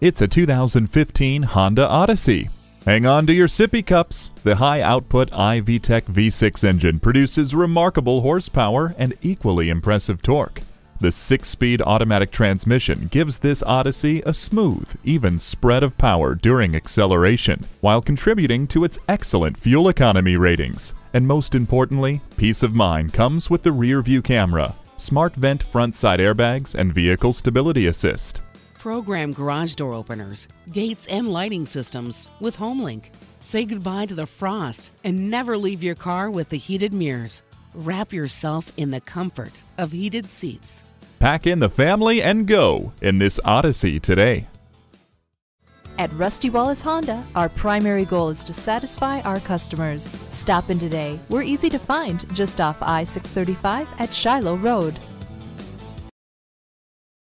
It's a 2015 Honda Odyssey. Hang on to your sippy cups. The high output iVTEC V6 engine produces remarkable horsepower and equally impressive torque. The six speed automatic transmission gives this Odyssey a smooth, even spread of power during acceleration, while contributing to its excellent fuel economy ratings. And most importantly, peace of mind comes with the rear view camera, smart vent front side airbags, and vehicle stability assist. Program garage door openers, gates, and lighting systems with HomeLink. Say goodbye to the frost and never leave your car with the heated mirrors. Wrap yourself in the comfort of heated seats. Pack in the family and go in this Odyssey today. At Rusty Wallace Honda, our primary goal is to satisfy our customers. Stop in today. We're easy to find just off I 635 at Shiloh Road.